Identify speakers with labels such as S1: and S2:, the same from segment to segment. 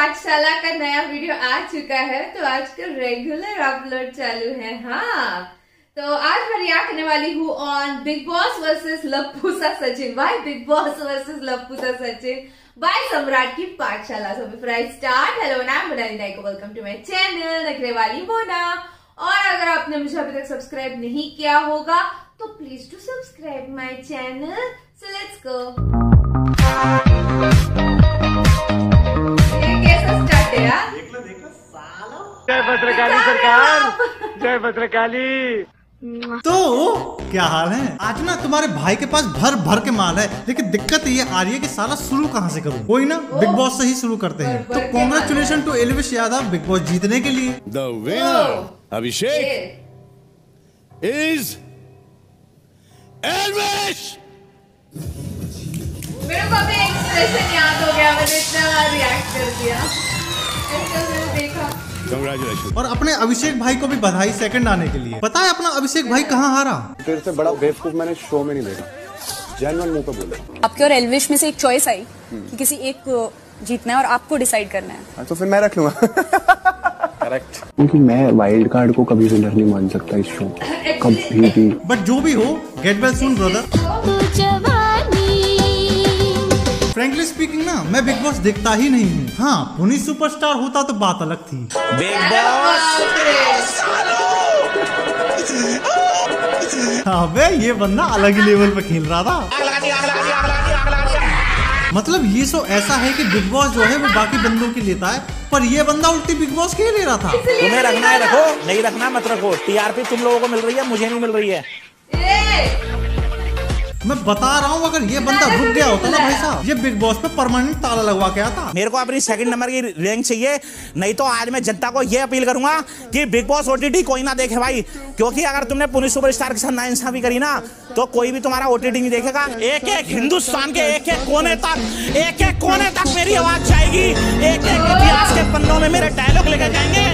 S1: पाठशाला का नया वीडियो आ चुका है तो आजकल रेगुलर अपलोड चालू है हाँ। तो आज मैं रिया करने वाली हूँ on Bigg Boss versus लप्पूसा Sachin. By Bigg Boss versus लप्पूसा Sachin? By Samrat की पाठशाला? So before I start hello नाम बनानी नाइको वेलकम टू माय चैनल नखरे वाली मोना और अगर आपने मुझे अभी तक सब्सक्राइब नहीं किया होगा तो please to subscribe my channel so let's go
S2: जय भद्रकाली सरकार। जय भद्रकाली।
S3: तो क्या हाल है? आज ना तुम्हारे भाई के पास भर भर के माल है। लेकिन दिक्कत ये आ रही है कि साला शुरू कहाँ से करूँ? कोई ना बिग बॉस से ही शुरू करते हैं। तो congratulation to Elvish Yadav Bigg Boss जीतने के लिए।
S4: The winner, Abhishek, is Elvish!
S1: मेरे को अभी एक्सप्रेशन याद हो गया मैंने इतना रिएक्ट कर दिया।
S3: और अपने अभिषेक भाई को भी बधाई सेकंड आने के लिए। पता है अपना अभिषेक भाई कहाँ हारा?
S5: फिर से बड़ा बेवकूफ़ मैंने शो में नहीं देखा। जेनुअन मुँह पे बोला।
S6: आपके और एलविश में से एक चॉइस आई कि किसी एक को जीतना है और आपको डिसाइड करना है।
S5: हाँ, तो फिर मैं रख लूँगा। करेक्ट क्योंकि मैं वाइल्ड कार्ड को कभी विनर नहीं मान सकता इस शो। कभी भी।
S3: बट जो भी हो get well soon brother frankly speaking ना मैं बिग बॉस देखता ही नहीं हूँ। हाँ पुनीत सुपरस्टार होता तो बात अलग थी। बिग बॉस अबे ये बंदा अलग ही लेवल पे खेल रहा था। मतलब ये सो ऐसा है कि बिग बॉस जो है वो बाकी बंदों की लेता है पर ये बंदा उल्टी बिग बॉस के ले रहा था।
S7: तुम्हें रखना है रखो नहीं रखना मत रखो। टीआरपी तुम लोगों को मिल रही है मुझे नहीं मिल रही है।
S3: मैं बता रहा हूँ अगर ये बंदा रुक गया होता ना भाई साहब ये बिग बॉस पे परमानेंट ताला लगवा के आता।
S7: मेरे को अपनी सेकंड नंबर की रैंक चाहिए नहीं तो आज मैं जनता को ये अपील करूँगा कि बिग बॉस ओटीटी कोई ना देखे भाई क्योंकि अगर तुमने पुलिस सुपरस्टार के साथ नाइंसाफी करी ना तो कोई भी तुम्हारा ओटीटी नहीं देखेगा। एक एक हिंदुस्तान के एक एक कोने तक एक एक कोने तक मेरी आवाज़ जाएगी। एक एक इतिहास के पन्नों में मेरे डायलॉग लेके जाएँगे।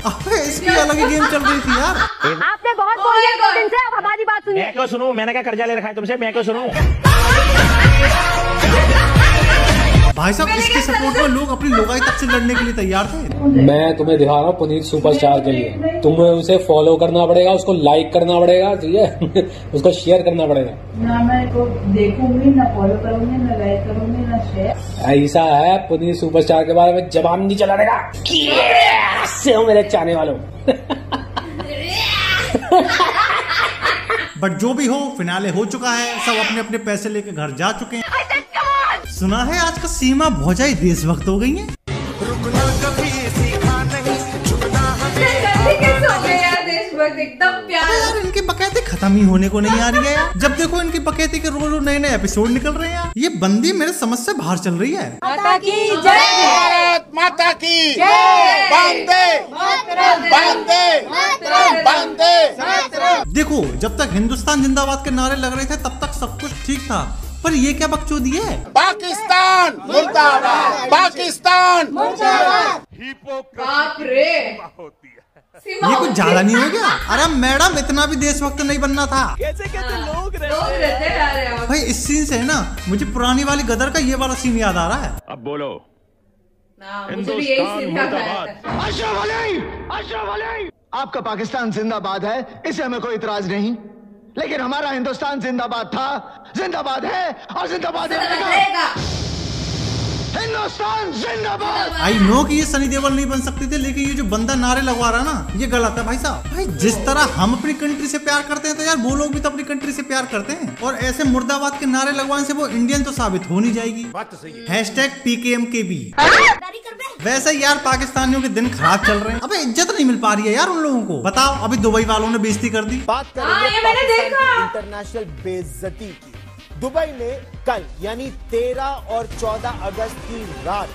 S3: इसकी अलग ही गेम चल रही थी यार।
S8: आपने बहुत बोल दिया हमारी
S7: मैं क्यों सुनूं? मैंने क्या कर्जा ले रखा है तुमसे मैं क्यों सुनूं?
S3: भाई साहब इसके सपोर्ट में लोग अपनी लोगाई तक से लड़ने के लिए तैयार थे?
S9: मैं तुम्हें दिखा रहा हूँ पुनीत सुपरस्टार के लिए। तुम्हें उसे फॉलो करना पड़ेगा उसको लाइक करना पड़ेगा ठीक है? उसको शेयर करना पड़ेगा।
S10: ना मैं को देखूँगी ना फॉलो करूँगी ना लाइक करूँगी ना शेयर
S9: ऐसा है पुनीत सुपरस्टार के बारे में जबान नहीं चलाने का। मेरे चाहने वालों।
S3: बट जो भी हो फिनाले हो चुका है सब अपने अपने पैसे लेके घर जा चुके हैं। सुना है आज का सीमा भौजाई देशभक्त हो गई है?
S1: हो यार एकदम
S3: यार इनकी बकैती खत्म ही होने को नहीं आ रही है जब देखो इनकी बकैती के रोज नए नए एपिसोड निकल रहे हैं ये बंदी मेरे समझ से बाहर चल रही है।
S8: माता की जय।
S4: माता की।
S3: देखो जब तक हिंदुस्तान जिंदाबाद के नारे लग रहे थे तब तक सब कुछ ठीक था। पर ये क्या बकचोदी है?
S4: पाकिस्तान मुर्दाबाद। पाकिस्तान।
S1: रे।
S3: ये कुछ ज़्यादा नहीं हो गया? अरे मैडम इतना भी देशभक्त नहीं बनना था।
S1: कैसे कैसे लोग रहते हैं? यार यहाँ।
S3: भाई इस सीन से है ना मुझे पुरानी वाली गदर का ये वाला सीन याद आ रहा है।
S2: अब बोलो।
S1: ना मुझे भी यही सीन याद आया था
S11: अशरफ अली! अशरफ अली! आपका पाकिस्तान जिंदाबाद है, इसे हमें कोई इतराज नहीं। लेकिन हमारा हिंदुस्तान जिंदाबाद था, जिंदाबाद है और जिंदाबाद रहेगा। हिंदुस्तान जिंदाबाद।
S3: आई नो कि ये सनी देवल नहीं बन सकते थे लेकिन ये जो बंदा नारे लगवा रहा है ना ये गलत है भाई साहब। भाई जिस तरह हम अपनी कंट्री से प्यार करते हैं तो यार वो लोग भी तो अपनी कंट्री से प्यार करते हैं। और ऐसे मुर्दाबाद के नारे लगवाने से वो इंडियन तो साबित हो नहीं जाएगी। बात तो सही hashtag PKM K M K B. वैसे यार पाकिस्तानियों के दिन खराब चल रहे हैं। अबे इज़्ज़त नहीं मिल पा रही है यार उन लोगों को। बताओ अभी दुबई वालों ने बेइज्जती कर दी?
S11: बात
S1: हाँ, ये मैंने
S11: इंटरनेशनल बेइज्जती की। दुबई में कल यानी 13 और 14 अगस्त की रात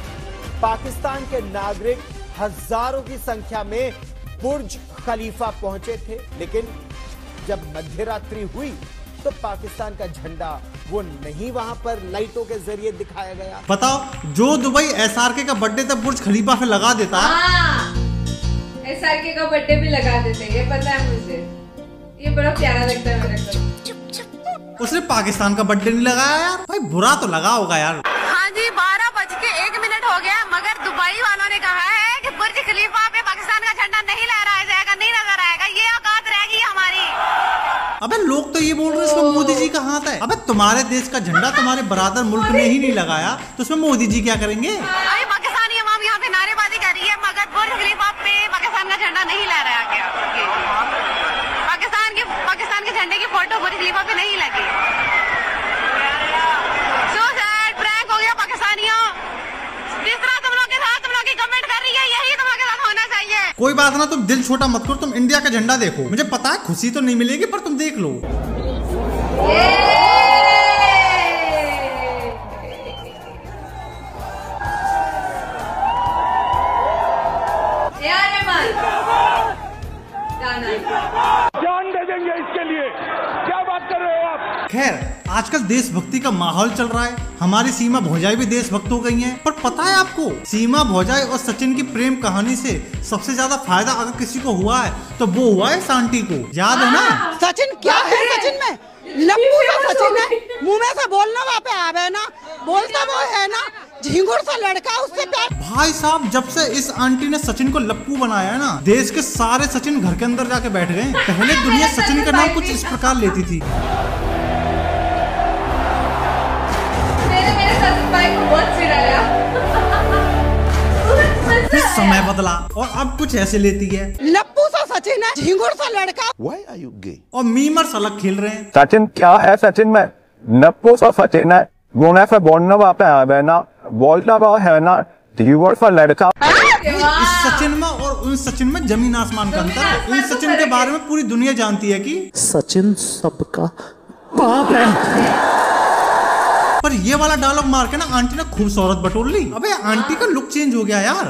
S11: पाकिस्तान के नागरिक हज़ारों की संख्या में बुर्ज खलीफा पहुँचे थे। लेकिन जब मध्यरात्रि हुई तो पाकिस्तान का झंडा वो नहीं वहाँ पर लाइटों के ज़रिए दिखाया गया।
S3: बताओ जो दुबई एस का बर्थडे तब बुर्ज खलीफा पे लगा देता? है
S1: हाँ एस आर के का बर्थडे भी लगा देते हैं ये पता है मुझे। ये बड़ा प्यारा लगता है मेरे को।
S3: उसने पाकिस्तान का बर्थडे नहीं लगाया यार। भाई बुरा तो लगा होगा यार।
S8: हाँ जी बारह बज के एक मिनट हो गया मगर दुबई वालों ने कहा है कि बुर्ज
S12: खलीफा पे पाकिस्तान का झंडा नहीं लहराया जाएगा नहीं नज़र आएगा। ये औकात रहेगी हमारी।
S3: अबे लोग तो ये बोल रहे हैं इसमें मोदी जी का हाथ है। अबे तुम्हारे देश का झंडा तुम्हारे बरादर मुल्क ने ही नहीं लगाया तो उसमें मोदी जी क्या करेंगे?
S12: अभी पाकिस्तानी अवाम यहाँ पे नारेबाजी कर रही है मगर बुर्ज खलीफा पे पाकिस्तान का झंडा नहीं लहराया गया ये। पाकिस्तान के पाकिस्तान के झंडे की फ़ोटो बुरी खलीफा पे नहीं लगी। सो सैड प्रैंक हो गया पाकिस्तानियों। जिस तरह तुम लोग के साथ तुम लोग की कमेंट कर रही है यही तुम लोग के साथ होना चाहिए।
S3: कोई बात ना तुम दिल छोटा मत करो तुम इंडिया का झंडा देखो। मुझे पता है खुशी तो नहीं मिलेगी पर तुम देख लो। खैर आजकल देशभक्ति का माहौल चल रहा है। हमारी सीमा भोजाई भी देशभक्त हो गई हैं। पर पता है आपको सीमा भोजाई और सचिन की प्रेम कहानी से सबसे ज़्यादा फ़ायदा अगर किसी को हुआ है तो वो हुआ है सांटी को। याद है ना?
S13: सचिन क्या है सचिन में? लप्पू सा सचिन है। मुँह में से बोलना वहाँ पे आवे ना। बोलता वो है ना झिंगुर सा लड़का उससे प्यार।
S3: भाई साहब जब से इस आंटी ने सचिन को लप्पू बनाया ना देश के सारे सचिन घर के अंदर जाके बैठ गए। पहले दुनिया सचिन का नाम कुछ इस प्रकार लेती थी। फिर समय बदला। और अब कुछ ऐसे लेती है।
S13: लप्पू सा सचिन है झिंगुर सा लड़का।
S4: Why are you gay?
S3: और मीमर अलग खेल रहे हैं।
S5: सचिन क्या है सचिन में? नप्पो सा सचिन है। बोलने से बोलना वहाँ पे आवे ना? बोलता वो है ना? दीवर सा लड़का।
S3: इस सचिन में और उन सचिन में ज़मीन आसमान का अंतर है। इन सचिन के बारे में पूरी दुनिया जानती है कि
S5: सचिन सबका बाप है।
S3: पर ये वाला डायलॉग मार के ना आंटी ने खूबसूरत बटोर ली अबे, आंटी का लुक चेंज हो गया यार।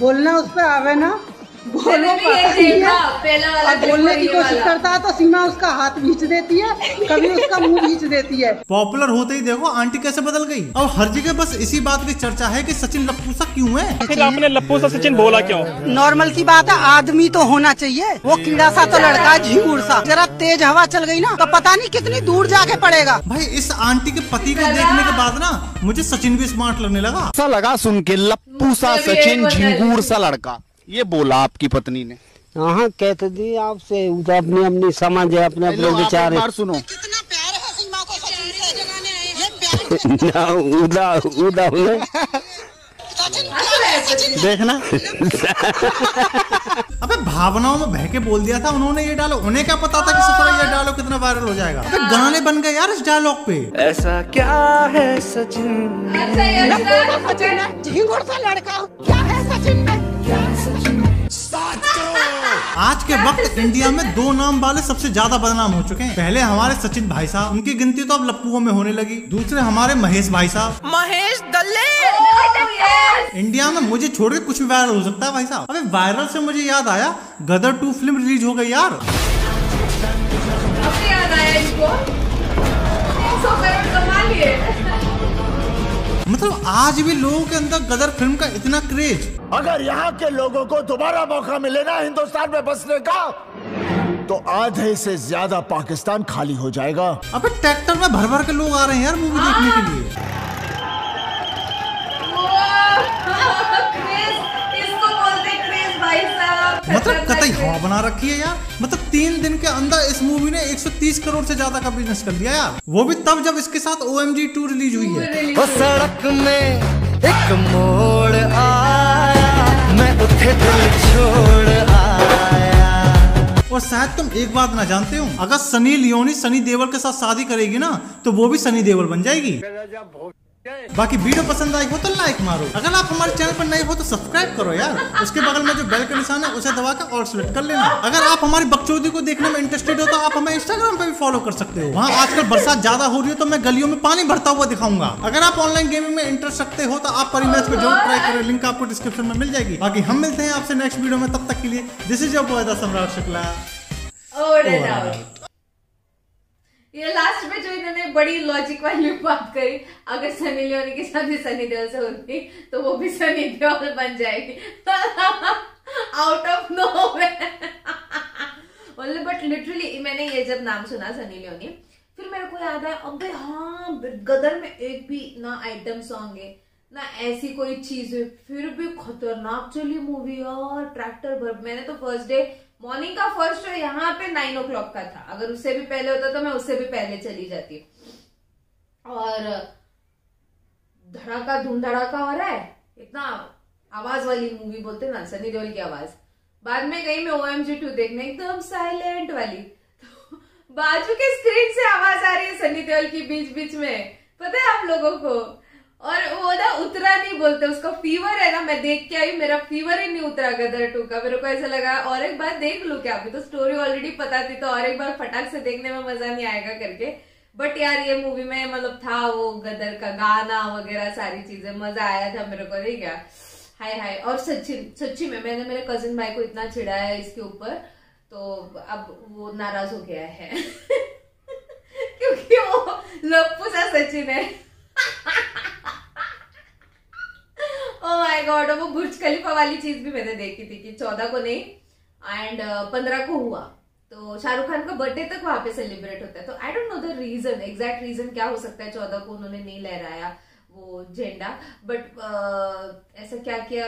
S13: बोलना उस पर आवे ना।
S1: मैंने भी देखा पहला वाला
S13: बोलने की कोशिश करता है तो सीमा उसका हाथ खींच देती है कभी उसका मुँह खींच देती है।
S3: पॉपुलर होते ही देखो आंटी कैसे बदल गई। अब हर जगह बस इसी बात की चर्चा है कि सचिन लप्पू सा क्यों है?
S14: फिर आपने लप्पू सा सचिन बोला क्यों?
S13: नॉर्मल की बात है आदमी तो होना चाहिए। वो कीड़ा सा तो लड़का है सा। जरा तेज हवा चल गई ना तो पता नहीं कितनी दूर जाके पड़ेगा।
S3: भाई इस आंटी के पति को देखने के बाद ना मुझे सचिन भी स्मार्ट लगने लगा।
S4: सा लगा सुन के लप्पू सा सचिन झिंगूर सा लड़का। ये बोला आपकी पत्नी ने।
S13: हाँ कहते दी आपसे अपनी अपनी समझ है अपने
S4: अपने विचार बार सुनो।
S13: ना उदा उदा
S4: देखना।
S3: अबे भावनाओं में बह के बोल दिया था उन्होंने ये डालो उन्हें क्या पता था कि सत्रह ये डायलॉग कितना वायरल हो जाएगा। अबे गाने बन गए यार इस डायलॉग पे।
S13: ऐसा क्या है सचिन?
S1: अच्छा
S13: झिंगुर सा लड़का। क्या है सचिन?
S3: आज के वक्त इंडिया में दो नाम वाले सबसे ज़्यादा बदनाम हो चुके हैं। पहले हमारे सचिन भाई साहब उनकी गिनती तो अब लप्पुओं में होने लगी। दूसरे हमारे महेश भाई साहब।
S13: महेश दल्ले!
S3: इंडिया में मुझे छोड़ के कुछ भी वायरल हो सकता है भाई साहब। अबे वायरल से मुझे याद आया गदर टू फ़िल्म रिलीज़ हो गई यार।
S1: याद आया
S3: मतलब आज भी लोगों के अंदर गदर फ़िल्म का इतना क्रेज
S11: अगर यहाँ के लोगों को दोबारा मौका मिले ना हिंदुस्तान में बसने का तो आधे से ज़्यादा पाकिस्तान खाली हो जाएगा।
S3: अबे ट्रैक्टर में भर भर के लोग आ रहे हैं यार मूवी देखने के लिए। मतलब कतई हवा बना रखी है यार। मतलब तीन दिन के अंदर इस मूवी ने 130 करोड़ से ज़्यादा का बिज़नेस कर दिया यार। वो भी तब जब इसके साथ O M G two release हुई है।
S15: सड़क में एक मोड़ आया छोड़ आया।
S3: और शायद तुम एक बात ना जानते हो, अगर सनी लियोनी सनी देवल के साथ शादी करेगी ना तो वो भी सनी देवल बन जाएगी। बाकी वीडियो पसंद आई हो तो लाइक मारो। अगर आप हमारे चैनल पर नए हो तो सब्सक्राइब करो यार। उसके बगल में जो बेल का निशान है उसे दबा के और सिलेक्ट कर लेना। अगर आप हमारी बकचोदी को देखने में इंटरेस्टेड हो तो आप हमें इंस्टाग्राम पे भी फॉलो कर सकते हो। वहाँ आजकल बरसात ज़्यादा हो रही है तो मैं गलियों में पानी भरता हुआ दिखाऊँगा। अगर आप ऑनलाइन गेमिंग में इंटरेस्ट रखते हो तो आप परिमैच को ज़रूर ट्राई करें। लिंक आपको डिस्क्रिप्शन में मिल जाएगी। बाकी हम मिलते हैं आपसे नेक्स्ट वीडियो में। तब तक के लिए दिस इज़ योर सम्राट शुक्ला
S1: ये लास्ट में जो इन्होंने बड़ी लॉजिक वाली बात करी, अगर सनी लियोनी की शादी सनी देओल से होती तो वो भी सनी देओल बन जाएगी। आउट ऑफ़ नो मतलब बट लिटरली मैंने ये जब नाम सुना सनी लियोनी, फिर मेरे को याद आया, अबे हाँ गदर में एक भी ना आइटम सॉन्ग है। ना, ऐसी कोई चीज़, फिर भी खतरनाक चली मूवी यार ट्रैक्टर भर। मैंने तो फ़र्स्ट डे मॉर्निंग का फ़र्स्ट शो यहाँ पे नाइन ओ क्लॉक का था। अगर उससे भी पहले होता तो मैं उससे भी पहले चली जाती। और, धड़ाका धूम धड़ाका हो रहा है। इतना आवाज़ वाली मूवी बोलते ना, सनी देओल की आवाज़। बाद में गई मैं ओ एम जी टू देखने, एकदम साइलेंट वाली। तो बाजू के स्क्रीन से आवाज़ आ रही है सनी देओल की बीच बीच में। पता है आप लोगों को? और वो ना उतरा नहीं बोलते, उसका फीवर है ना, मैं देख के आई, मेरा फीवर ही नहीं उतरा गदर टू का। मेरे को ऐसा लगा, और एक बार देख लू क्या? अभी तो स्टोरी ऑलरेडी पता थी तो और एक बार फटाक से देखने में मज़ा नहीं आएगा करके। बट यार, ये मूवी में मतलब था वो गदर का गाना वगैरह, सारी चीज़ें, मज़ा आया था मेरे को, नहीं क्या? हाय हाय, और सच्ची सच्ची में, मैंने मेरे कजिन भाई को इतना चिढ़ाया है इसके ऊपर तो अब वो नाराज़ हो गया है। क्योंकि वो लप्पू सा सचिन है। माय गॉड वो बुर्ज खलीफा वाली चीज़ भी मैंने देखी थी कि चौदह को नहीं एंड पंद्रह को हुआ। तो शाहरुख खान का बर्थडे तक वहाँ पे सेलिब्रेट होता है। तो I don't know the reason exact reason क्या हो सकता है चौदह को उन्होंने नहीं लहराया वो झेंडा बट uh, ऐसा क्या किया?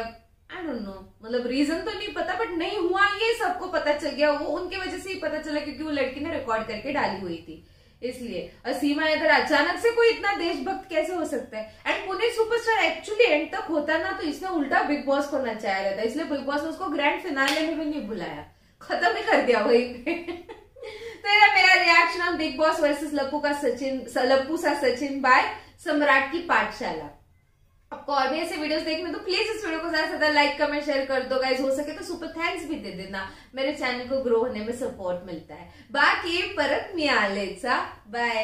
S1: आई डोंट नो मतलब रीजन तो नहीं पता बट नहीं हुआ ये सबको पता चल गया। वो उनकी वजह से ही पता चला क्योंकि वो लड़की ने रिकॉर्ड करके डाली हुई थी। इसलिए। और सीमा, इधर अचानक से कोई इतना देशभक्त कैसे हो सकता है? And Pune superstar actually end तक होता ना तो इसने उल्टा बिग बॉस को नचाया रहता इसलिए बिग बॉस ने उसको ग्रैंड फिनाले में भी नहीं बुलाया। खत्म ही कर दिया वही। तो ये मेरा reaction on Bigg Boss versus लप्पू का सचिन, लप्पू सा सचिन बाय सम्राट की पाठशाला। आपको और भी ऐसे वीडियोस देखने तो प्लीज़ इस वीडियो को ज़्यादा से ज़्यादा लाइक कमेंट शेयर कर दो गाइज़ हो सके तो सुपर थैंक्स भी दे देना। मेरे चैनल को ग्रो होने में सपोर्ट मिलता है। बाकी परत मिया बाय